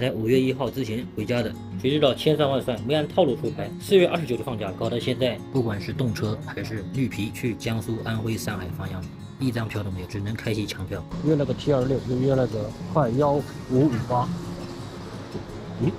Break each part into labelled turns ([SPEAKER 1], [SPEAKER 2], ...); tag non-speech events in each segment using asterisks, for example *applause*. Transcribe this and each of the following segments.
[SPEAKER 1] 在五月一号之前回家的，谁知道千算万算没按套路出牌，四月二十九的放假，搞到现在，不管是动车还是绿皮去江苏、安徽、上海方向，一张票都没有，只能开启抢票。
[SPEAKER 2] 约了个 T 二六，又约了个快幺五五八。咦。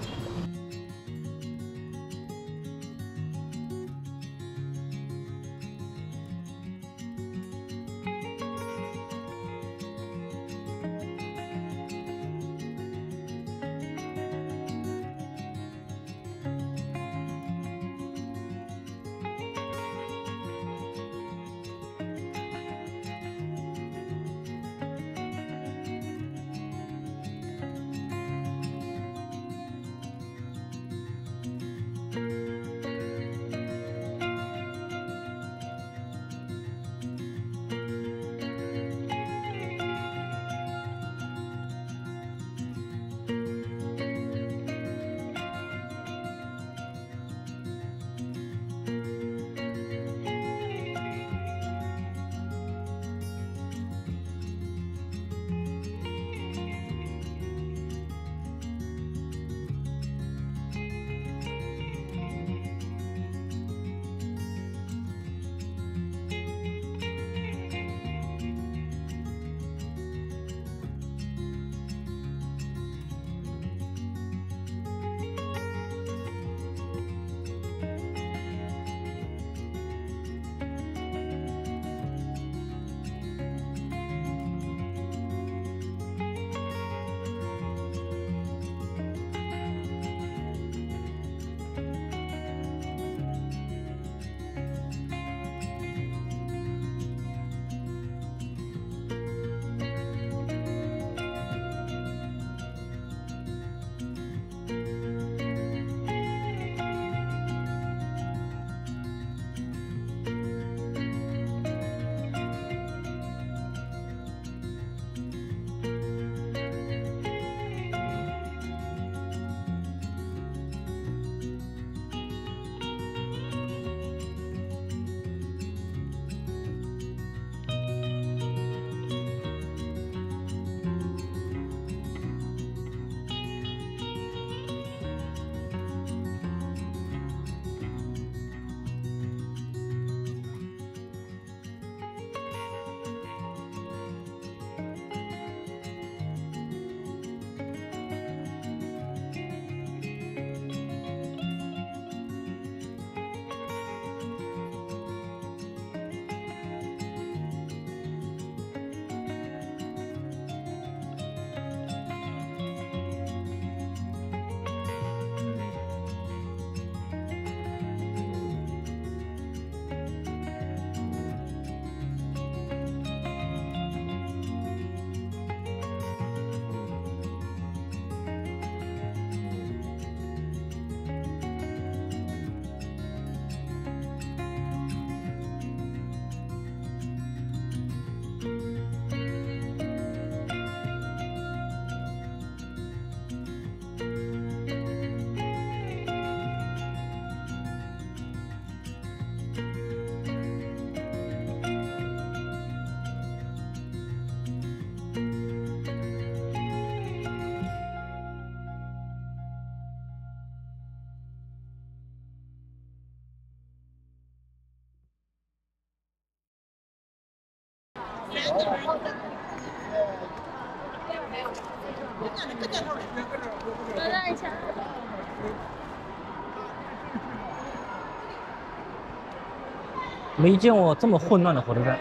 [SPEAKER 2] 没见过这么混乱的火车站，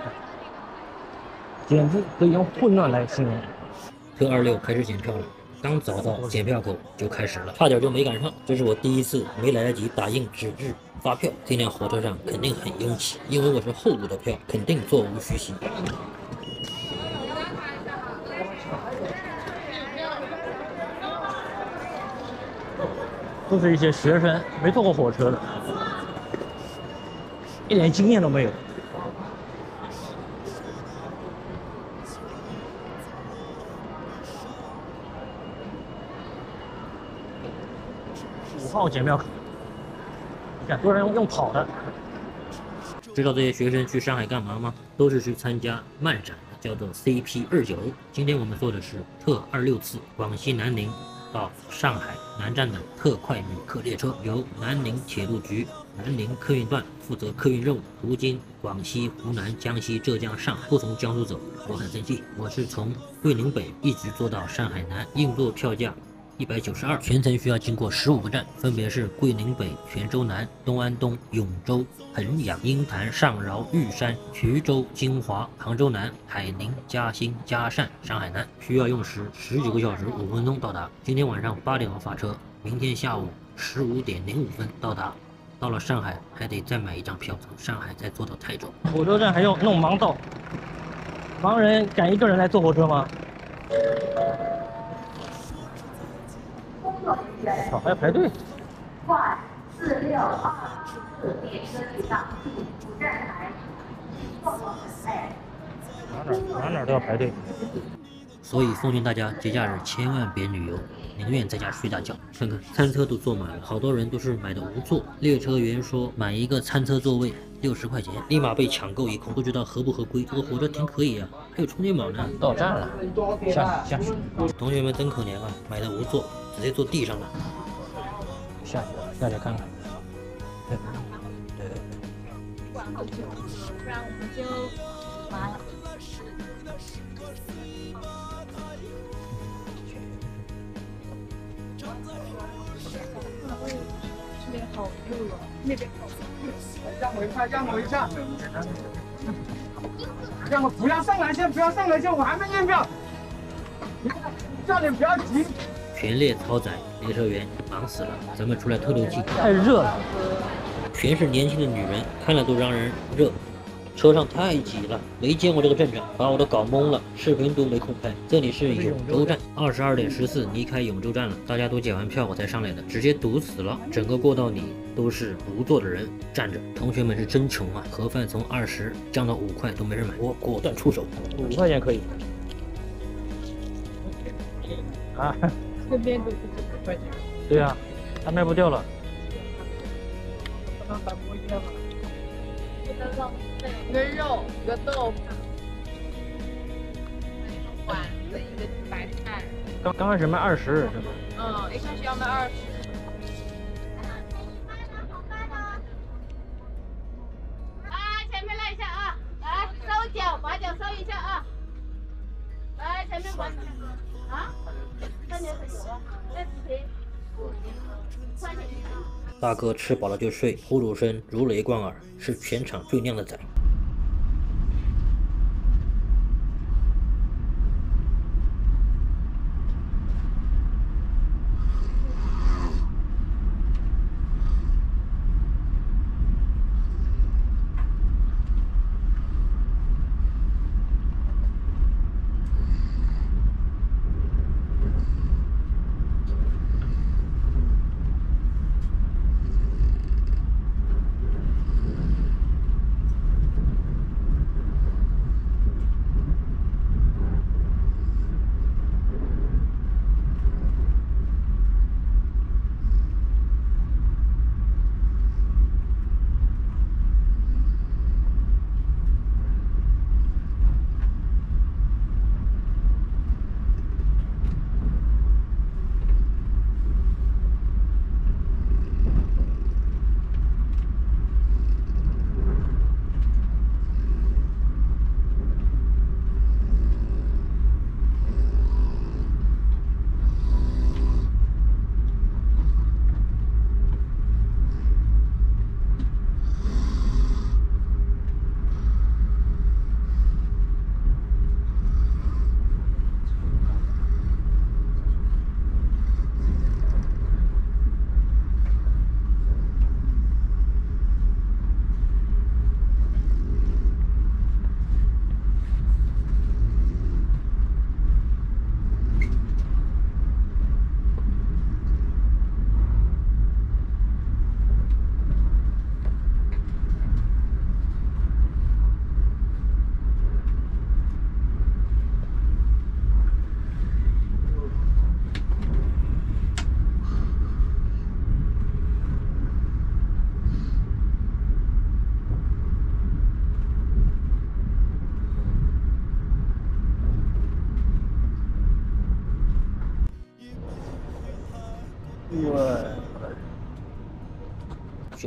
[SPEAKER 2] 简直可以用混乱来形容。
[SPEAKER 1] 特二六开始检票了，刚找到检票口就开始了，差点就没赶上。这是我第一次没来得及打印纸质发票，这辆火车上肯定很拥挤，因为我是后补的票，肯定座无虚席。
[SPEAKER 2] 都是一些学生，没坐过火车的，一点经验都没有。五号检票口，很多人用跑的。
[SPEAKER 1] 知道这些学生去上海干嘛吗？都是去参加漫展，叫做 CP 二九。今天我们坐的是特二六次广西南宁。到上海南站的特快旅客列车，由南宁铁路局南宁客运段负责客运任务，途经广西、湖南、江西、浙江、上海，不从江苏走，我很生气。我是从桂林北一直坐到上海南，硬座票价。一百九十二，全程需要经过十五个站，分别是桂林北、泉州南、东安东、永州、衡阳、鹰潭、上饶、玉山、衢州、金华、杭州南、海宁、嘉兴、嘉善、上海南，需要用时十九个小时五分钟到达。今天晚上八点钟发车，明天下午十五点零五分到达。到了上海还得再买一张票，从上海再坐到泰州。
[SPEAKER 3] 火车站还要弄盲道，盲人敢一个人来坐火车吗？好，还要排队。快四六二四列车已到第五站台，坐过很累。哪哪哪哪都要排队。
[SPEAKER 1] 所以奉劝大家节假日千万别旅游，宁愿在家睡大觉。看看餐车都坐满了，好多人都是买的无座。列车员说买一个餐车座位六十块钱，立马被抢购一空，不知道合不合规。这个火车挺可以啊，还有充电宝呢。
[SPEAKER 3] 到站了，下下去。
[SPEAKER 1] 同学们真可怜啊，买的无座。直接坐地上了，
[SPEAKER 3] 下去，下去看看。对对对。不然我们就完了。这边好热，那边好热。让我一下，让我一下。让我不要上来先，不要上来先，我还没验票。教练不要急。
[SPEAKER 1] 全列超载，列车员忙死了。咱们出来透透气。
[SPEAKER 3] 太热了，
[SPEAKER 1] 全是年轻的女人，看了都让人热。车上太挤了，没见过这个阵仗，把我都搞懵了，视频都没空拍。这里是永州站，二十二点十四离开永州站了，大家都检完票我才上来的，直接堵死了。整个过道里都是不坐的人站着。同学们是真穷啊，盒饭从二十降到五块都没人买，我果断出手，
[SPEAKER 3] 五块钱可以。啊。这边都是五块钱。对呀，它卖不掉了。刚刚一个一个肉，一个豆腐，丸子，一个白菜。刚刚开始卖二十是吗？嗯，一开始要卖二十。
[SPEAKER 1] 大哥吃饱了就睡，呼噜声如雷贯耳，是全场最靓的仔。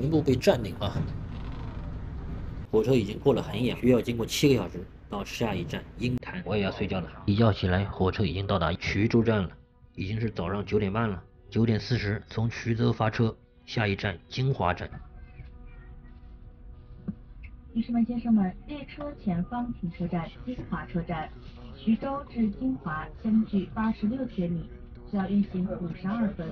[SPEAKER 1] 全部被占领了。火车已经过了衡阳，需要经过七个小时到下一站鹰潭。我也要睡觉了。一觉起来，火车已经到达衢州站了，已经是早上九点半了。九点四十从衢州发车，下一站金华站。
[SPEAKER 4] 女士们、先生们，列车前方停车站金华车站，衢州至金华相距八十六千米，要运行五十二分。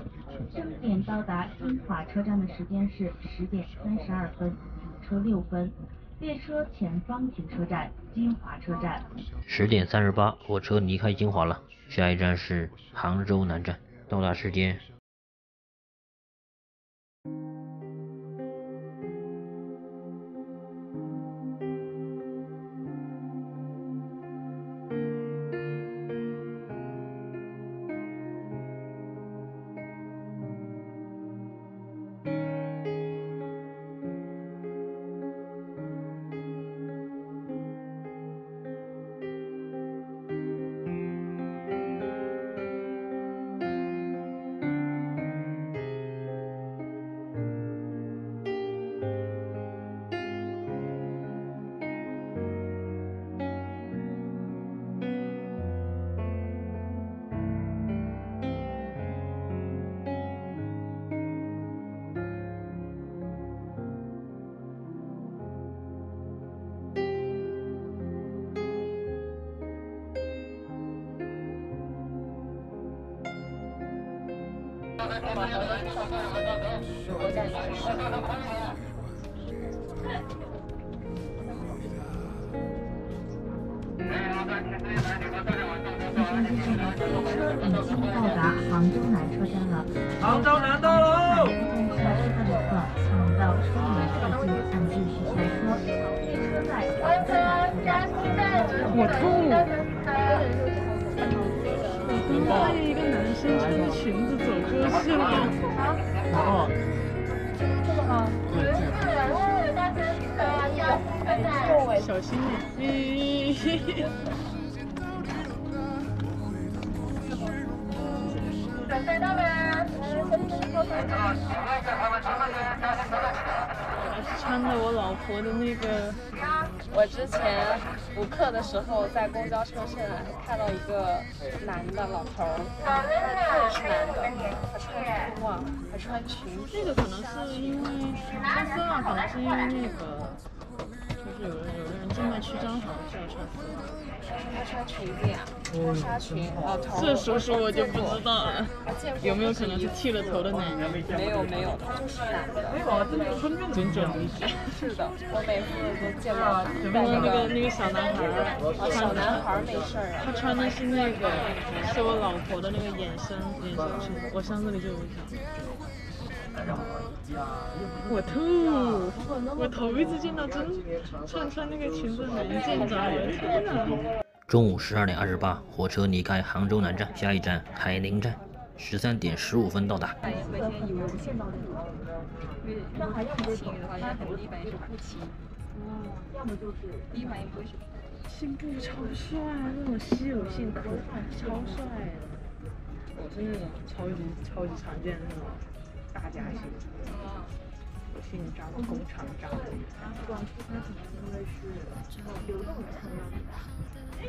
[SPEAKER 4] 正点到达金华车站的时间是十点三十二分，停车六分。列车前方停车站金华车站。
[SPEAKER 1] 十点三十八，火车离开金华了，下一站是杭州南站，到达时间。
[SPEAKER 4] 列
[SPEAKER 5] 过去了。
[SPEAKER 6] 哦。
[SPEAKER 5] 小心点。还是穿的我老婆的那个。
[SPEAKER 7] 我之前补课的时候，在公交车上看到一个男的老头儿，他也是男的，他穿裤袜，还穿裙子。
[SPEAKER 5] 这个可能是因为穿丝袜，可能是因为那个，就是有人有的人静脉曲张好像是要穿丝袜。
[SPEAKER 7] 他穿裙子呀，纱裙。
[SPEAKER 5] 这叔叔我就不知道了，有没有可能是剃了头的男人？
[SPEAKER 7] 没有没有，他就是男的。
[SPEAKER 5] 准准的。
[SPEAKER 7] 是的，我每次都见到他。
[SPEAKER 5] 刚刚那个那个小男孩
[SPEAKER 7] 儿，小男孩儿没事儿啊。
[SPEAKER 5] 他穿的是那个，是我老婆的那个衍生衍生裙，我箱子里就有。一条。我吐！我头一次见到真穿穿那个裙子能见着我，天哪！
[SPEAKER 1] 中午十二点二十八，火车离开杭州南站，下一站海宁站，十三点十五分到达。
[SPEAKER 7] 上海要么轻的话，它很多一般也是不。要么就是一反应不会是。
[SPEAKER 5] 新布超帅，那种稀有性可超帅。我是那种超级超级常见的那种。大家型，我姓张，工厂张。广西它可能因为是流动车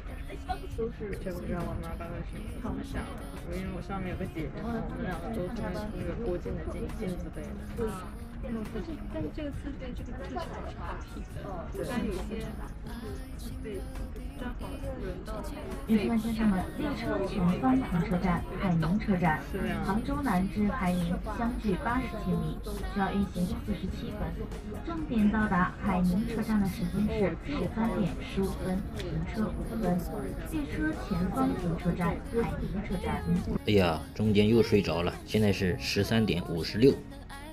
[SPEAKER 5] 辆，都是。这不知道我妈刚刚是怎么想的？因为我上面有个姐姐，我们两个都是那个郭靖的金金子辈的。但是这个字对这个字是好体的，但有些字背刚好轮到。
[SPEAKER 4] 女士、们，列车前方停车站海宁车站，杭州南至海宁相距八十千米，需要运行四十七分。正点到达海宁车站的时间是十三点十五分，停车五分。列车前方停车站海宁车站。
[SPEAKER 1] 哎呀，中间又睡着了。现在是十三点五十六。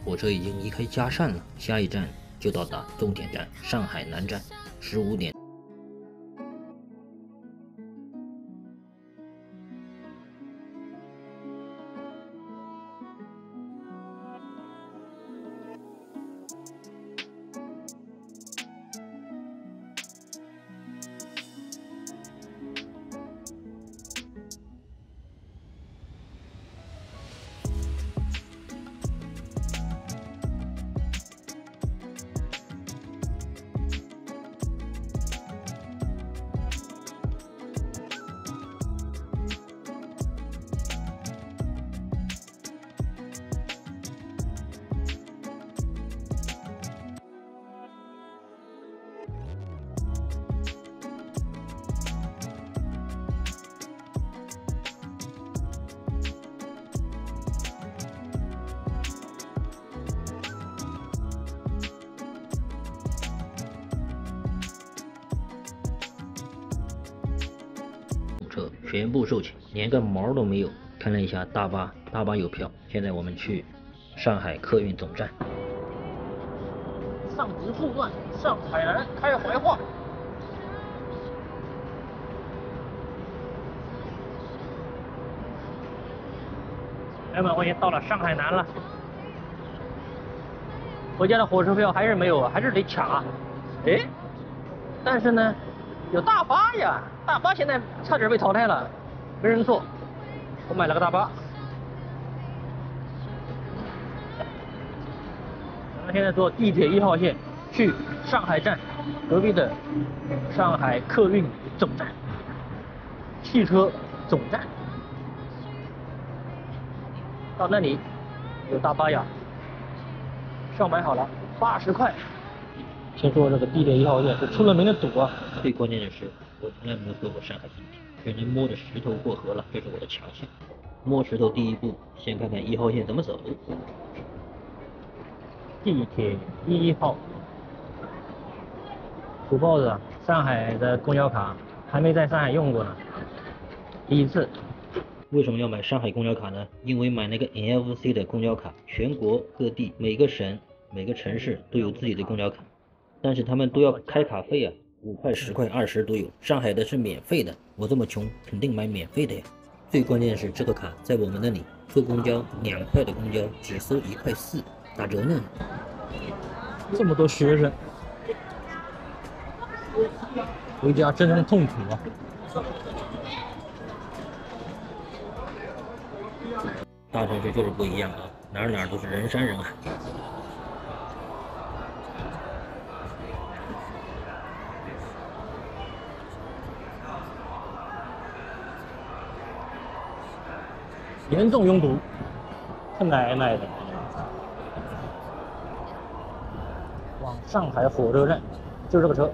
[SPEAKER 1] 火车已经离开嘉善了，下一站就到达终点站上海南站，十五点。下大巴，大巴有票。现在我们去上海客运总站。
[SPEAKER 2] 上直沪段，上海南开怀化。朋友们，我已经到了上海南了。回家的火车票还是没有，还是得抢啊。哎，但是呢，有大巴呀，大巴现在差点被淘汰了，没人坐。我买了个大巴。咱们现在坐地铁一号线去上海站隔壁的上海客运总站，汽车总站。到那里有大巴呀，票买好了，八十块。听说这个地铁一号线是出了名的堵啊。
[SPEAKER 1] 最关键的是，我从来没有坐过上海地铁，只能摸着石头过河了，这是我的强项。摸石头第一步，先看看一号线怎么走。
[SPEAKER 2] 地铁一号，土包子，上海的公交卡还没在上海用过呢，第一次。
[SPEAKER 1] 为什么要买上海公交卡呢？因为买那个 NFC 的公交卡，全国各地每个省、每个城市都有自己的公交卡，但是他们都要开卡费啊，五块、十块、二十都有。上海的是免费的，我这么穷，肯定买免费的呀。最关键是这个卡在我们那里坐公交两块的公交只收一块四，打折呢。
[SPEAKER 2] 这么多学生，回家真痛苦啊！
[SPEAKER 1] 大城市就是不一样啊，哪哪都是人山人海。
[SPEAKER 2] 严重拥堵，他奶奶的！往上海火车站，就这个车。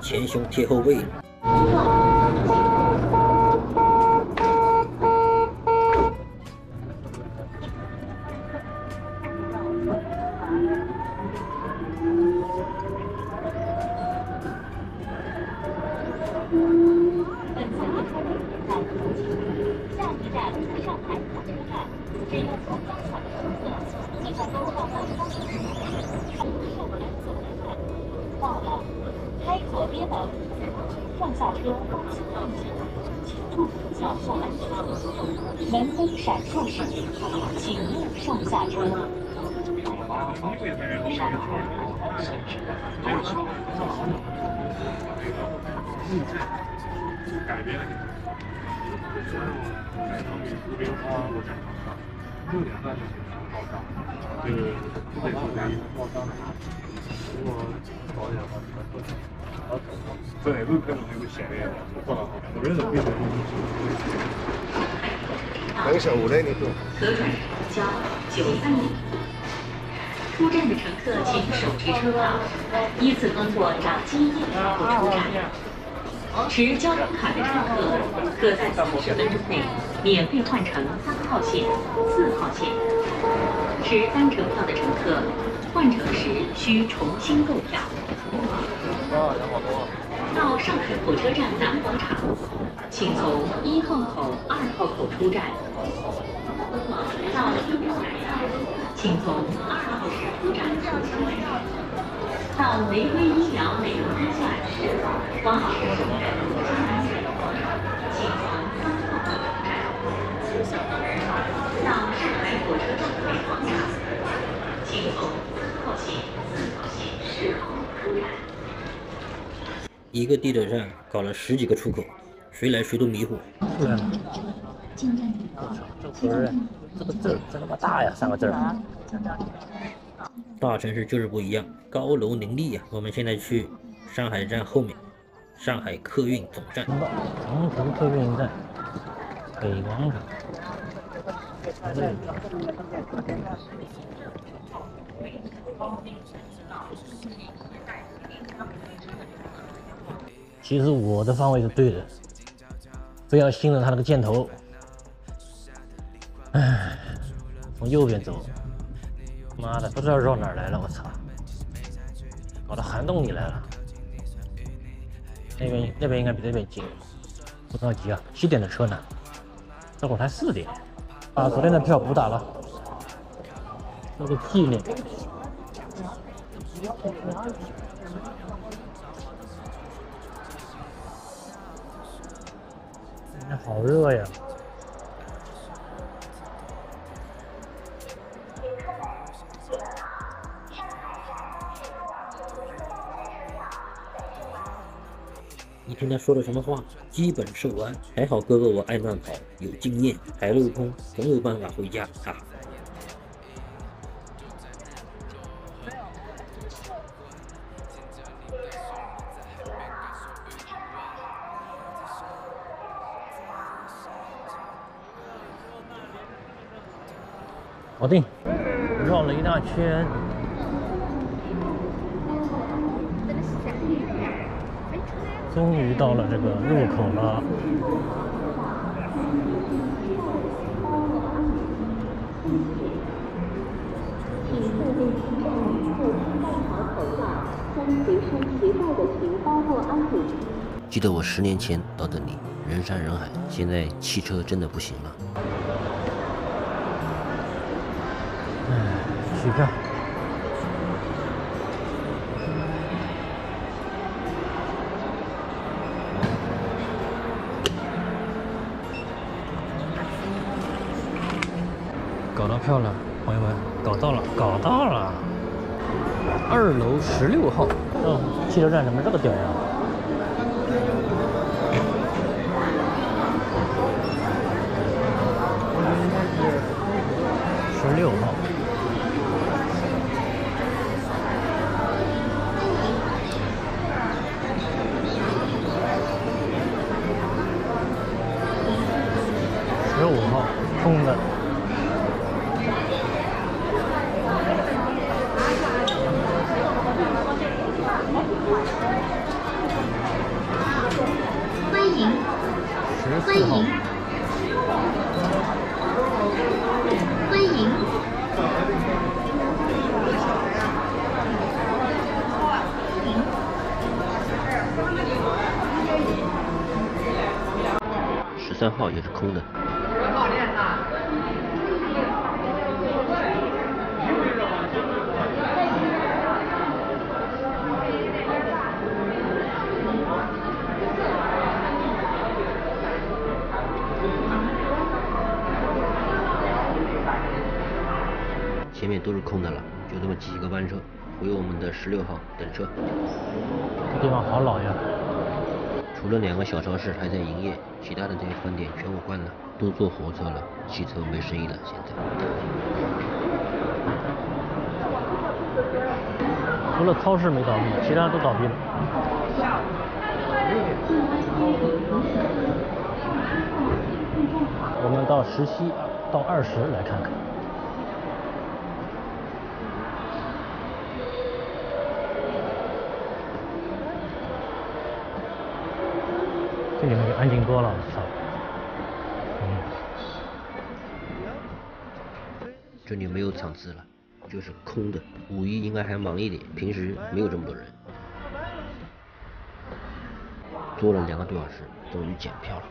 [SPEAKER 1] 前胸贴后背。
[SPEAKER 8] 持交通卡的乘客，可在三十分钟内免费换乘三号线、四号线。持单程票的乘客，换乘时需重新购票。到上海火车站南广场，请从一号口、二号口出站。到医院站，请从二号口出站。到玫瑰医疗美容医院时，往石湖站出站，请从三号口出站。到上海火车站北广场，请从三号线、四号线、十号出站。
[SPEAKER 1] 一个地铁站搞了十几个出口，
[SPEAKER 9] 谁来谁都迷糊。
[SPEAKER 2] 这个字儿真他妈大呀，三个字儿。
[SPEAKER 9] 大城市就是不一样，高楼林立呀。我们现在去上海站后面，上海客运总站。
[SPEAKER 2] 长途客运站，北广场。其实我的方位是对的，非要信任他那个箭头。唉，从右边走，妈的，不知道绕哪儿来了，我操，搞到涵洞里来了。那边那边应该比这边近，不着急啊，七点的车呢，这会儿才四点。把昨天的票补打了，做个纪念。今天好热呀！
[SPEAKER 9] 听他说的什么话？基本受完，还好哥哥我爱慢跑，有经验，海陆空总有办法回家。哈、啊。
[SPEAKER 2] 搞定，绕了一大圈。终于到了这个入口了。
[SPEAKER 9] 记得我十年前到这里，人山人海，现在汽车真的不行了。
[SPEAKER 2] 票了，朋友们，搞到了，搞到了！二楼十六号。哦，汽车站怎么这个屌呀？十六号。十五号，空的。
[SPEAKER 10] 欢迎，欢迎，欢迎。
[SPEAKER 9] 十三号也是空的。前面都是空的了，就这么几个班车，回我们的十六号等车。
[SPEAKER 2] 这地方好老呀！
[SPEAKER 9] 除了两个小超市还在营业，其他的这些饭店全部关了，都坐火车了，汽车没生意了。现在
[SPEAKER 2] 除了超市没倒闭，其他都倒闭了。我们到十七到二十来看看。这里面就安静多了，我操！嗯，
[SPEAKER 9] 这里没有场次了，就是空的。五一应该还忙一点，平时没有这么多人。坐了两个多小时，终于检票了。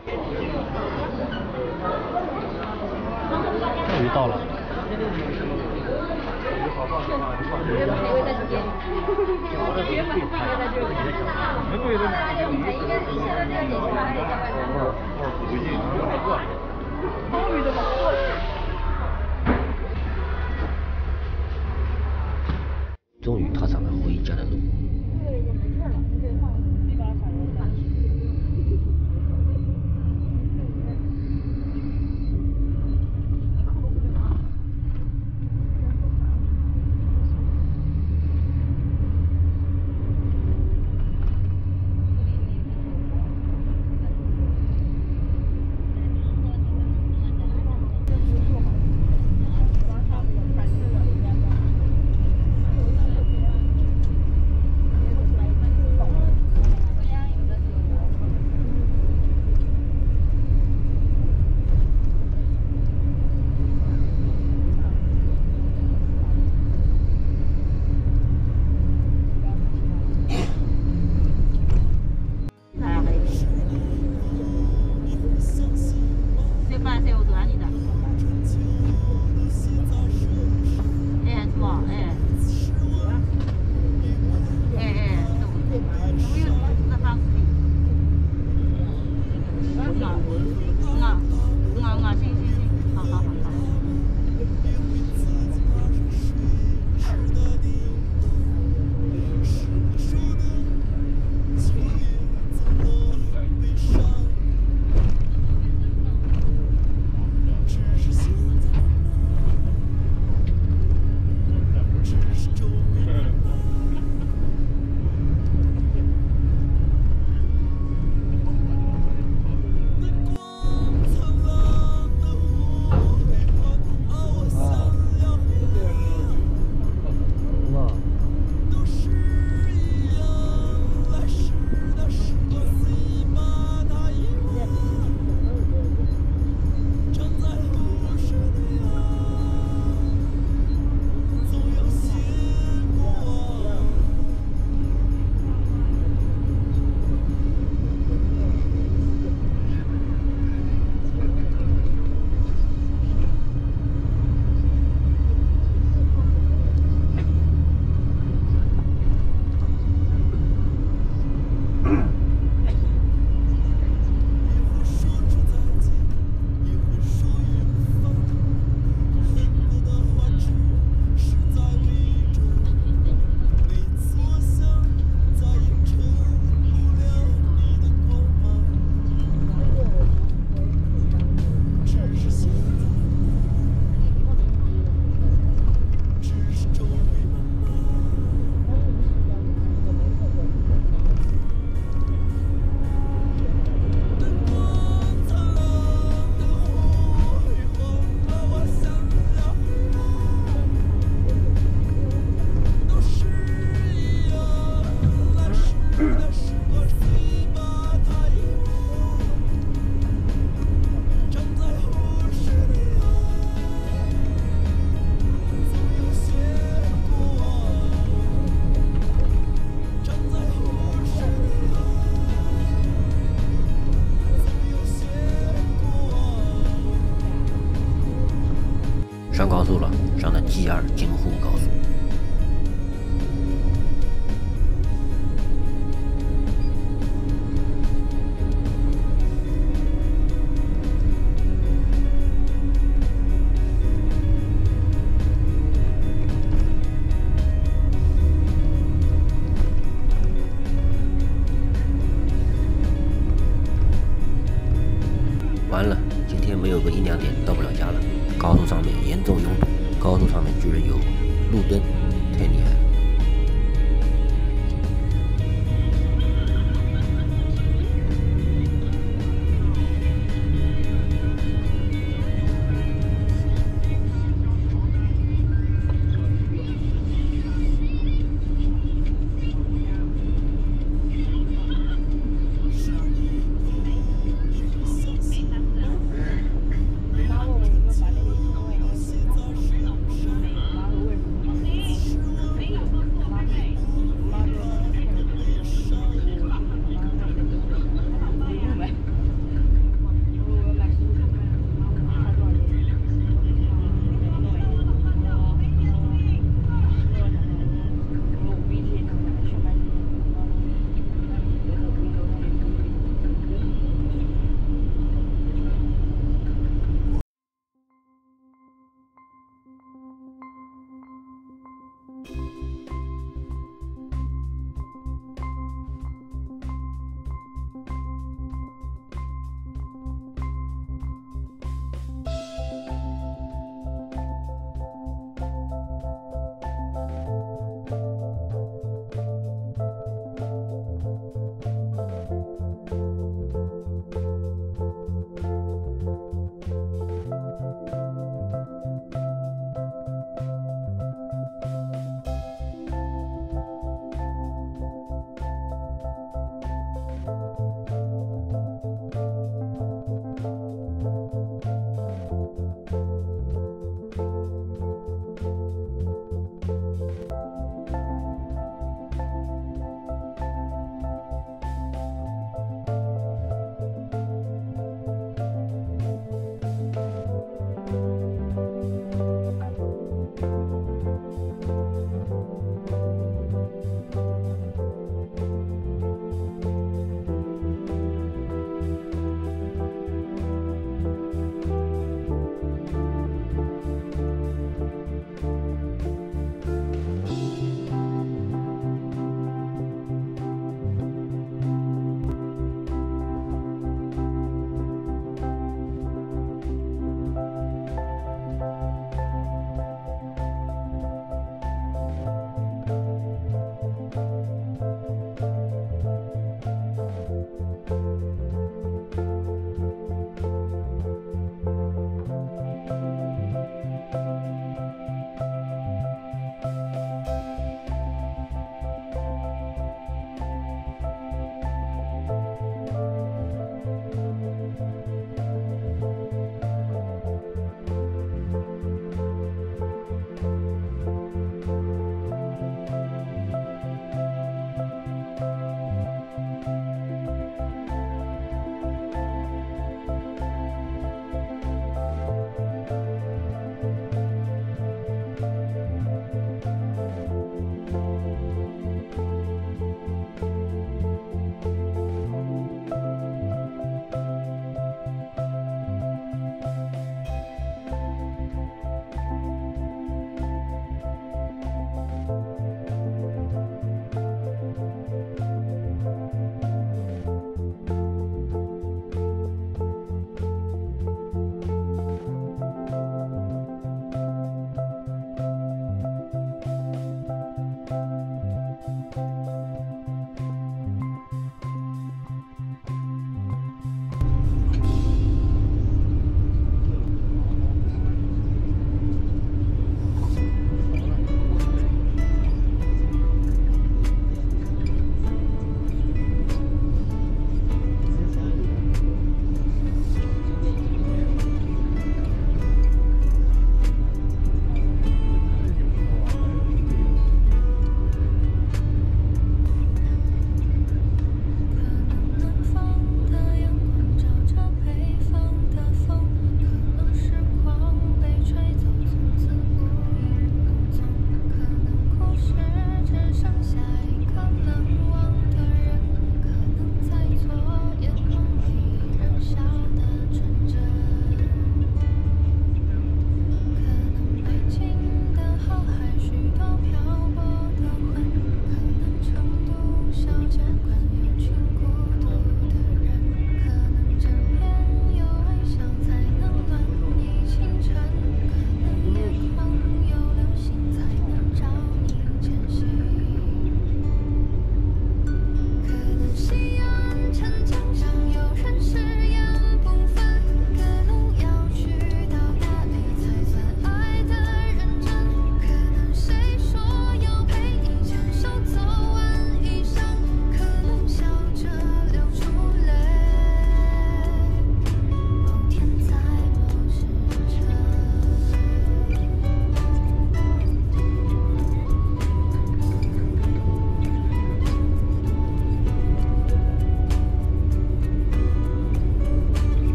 [SPEAKER 2] 终于到了的
[SPEAKER 9] 终于踏上上高速了上的 g 二京沪高速。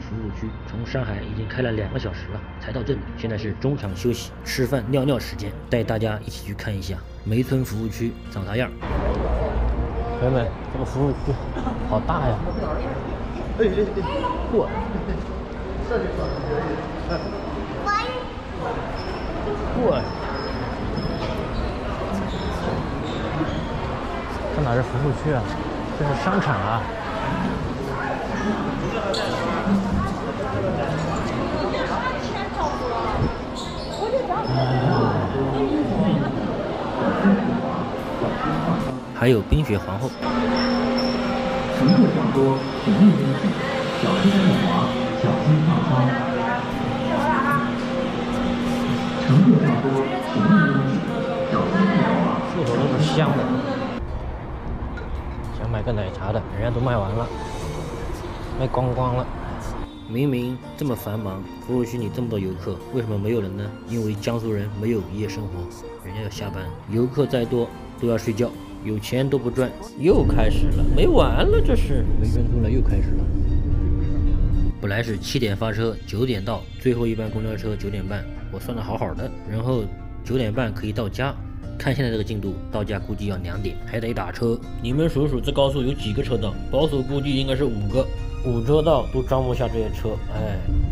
[SPEAKER 1] 服务区，从上海已经开了两个小时了，才到这里。现在是中场休息、吃饭、尿尿时间，带大家一起去看一下梅村服务区长啥样。
[SPEAKER 2] 朋友们，这个服务区好大呀！过，过！这哪是服务区啊？这是商场啊！
[SPEAKER 1] 还有冰雪皇后。
[SPEAKER 11] 乘客较多，请勿拥挤，小心滑滑，小心烫伤。乘客较多，请勿拥挤，小心滑滑。
[SPEAKER 2] 厕所都是香的，想买个奶茶的，人家都卖完了，卖光光了。
[SPEAKER 1] 明明这么繁忙，服务区里这么多游客，为什么没有人呢？因为江苏人没有夜生活，人家要下班，游客再多都要睡觉，有钱都不赚。又开始了，没完了，这是没人头了，又开始了。本来是七点发车，九点到，最后一班公交车九点半，我算的好好的，然后九点半可以到家。看现在这个进度，到家估计要两点，还得打车。你们数数这高速有几个车道？保守估计应该是五个。五车道都装不下这些车，哎。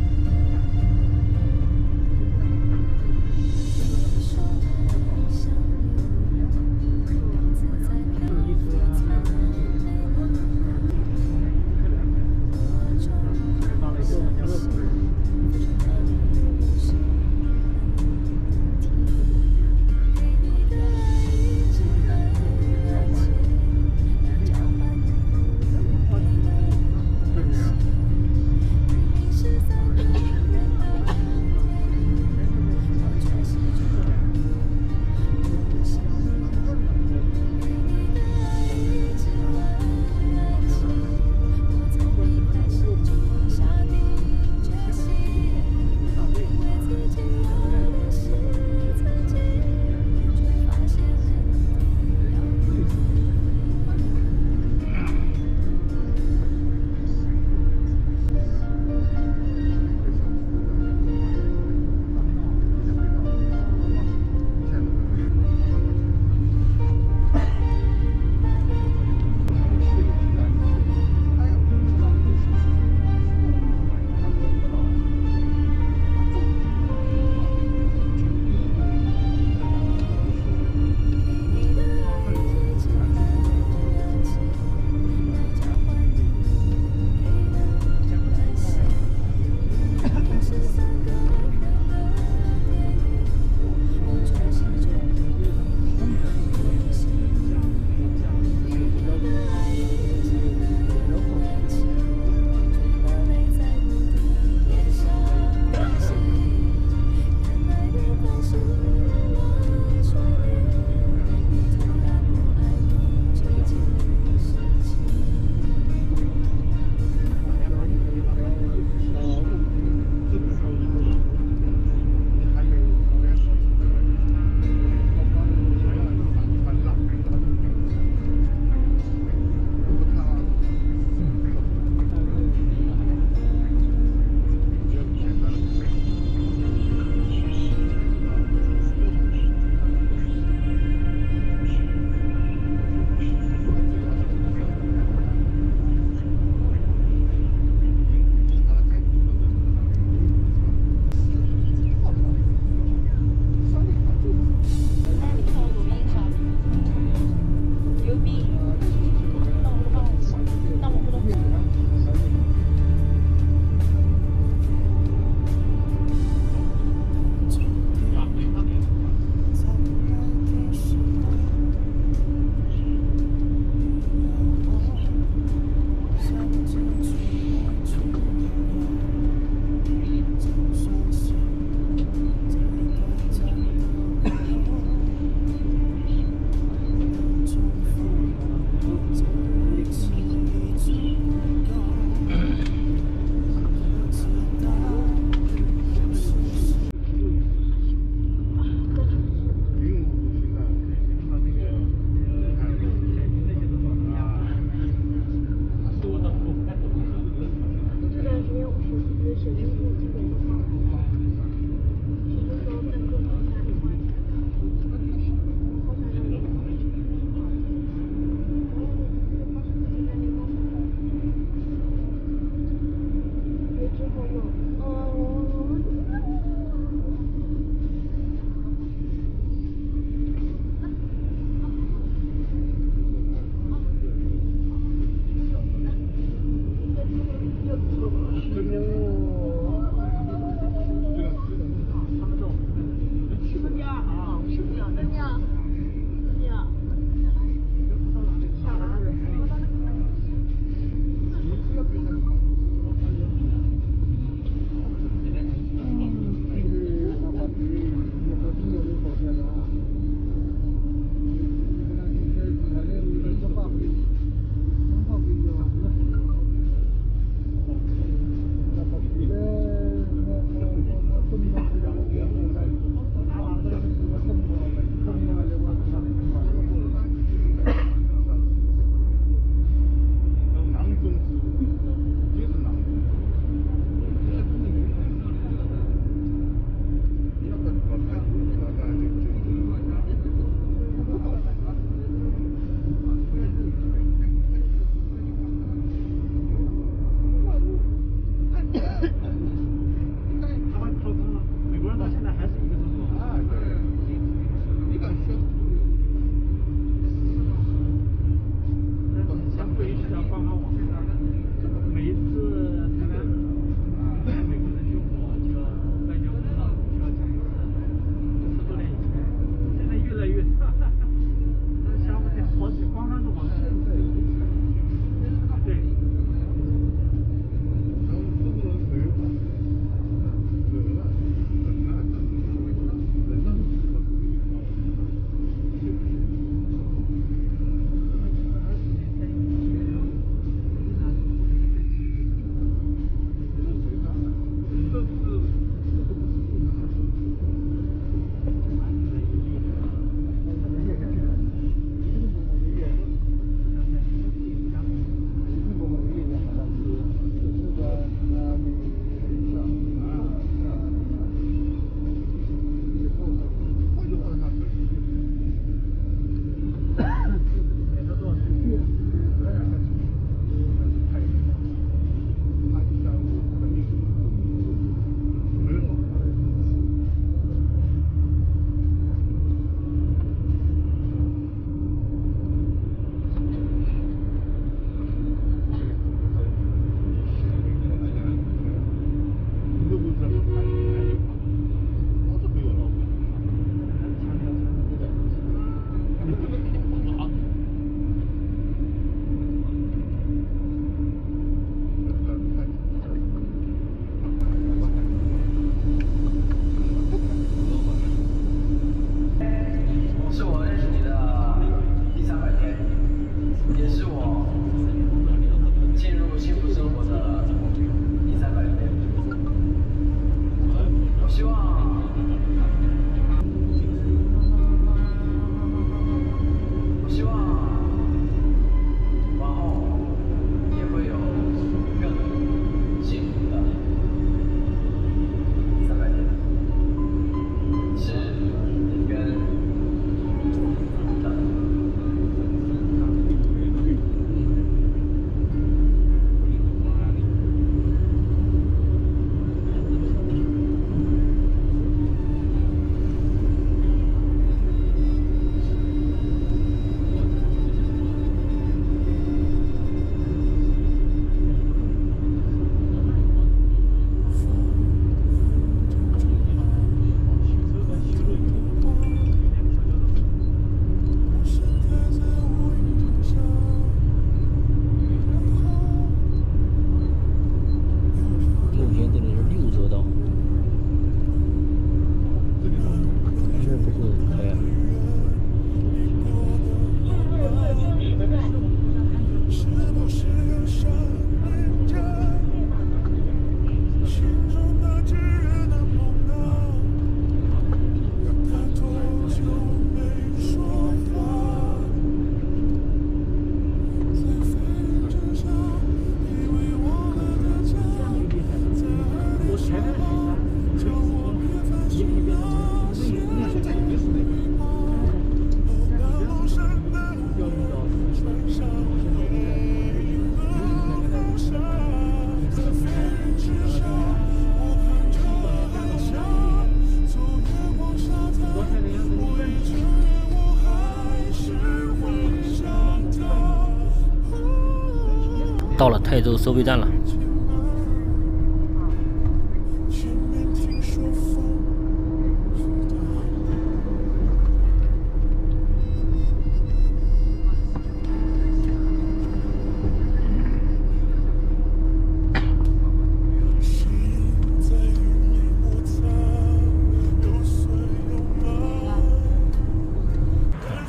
[SPEAKER 1] 泰州收费站了。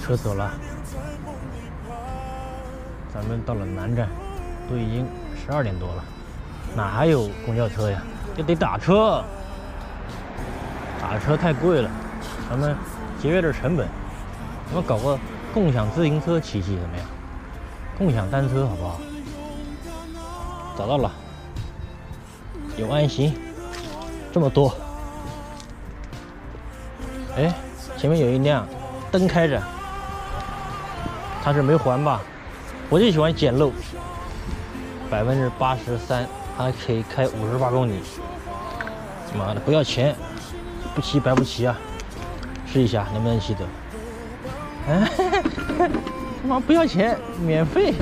[SPEAKER 2] 车走了，哪还有公交车呀？这得打车，打车太贵了，咱们节约点成本，咱们搞个共享自行车骑骑怎么样？共享单车好不好？找到了，永安行，这么多，哎，前面有一辆，灯开着。他是没还吧？我就喜欢捡漏，百分之八十三，还可以开五十八公里。妈的，不要钱，不骑白不骑啊！试一下能不能骑走？哎，他 *laughs* 妈不要钱，免费！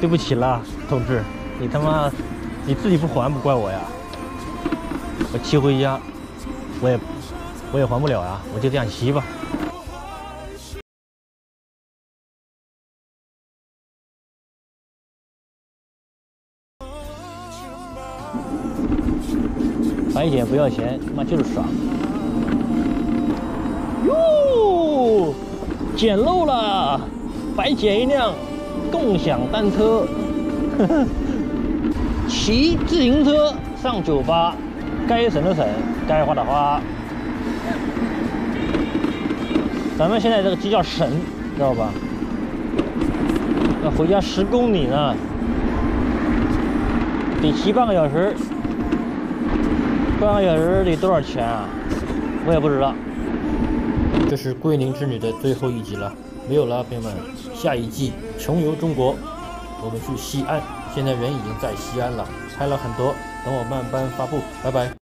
[SPEAKER 2] 对不起啦，同志，你他妈你自己不还不怪我呀！我骑回家，我也我也还不了呀，我就这样骑吧。捡不要钱，他妈就是爽！哟，捡漏了，白捡一辆共享单车，*laughs* 骑自行车上酒吧，该省的省，该花的花。咱们现在这个鸡叫省，知道吧？要回家十公里呢，得骑半个小时。半个小时得多少钱啊？我也不知道。
[SPEAKER 1] 这是桂林之旅的最后一集了，没有了，朋友们。下一季穷游中国，我们去西安，现在人已经在西安了，拍了很多，等我慢慢发布，拜拜。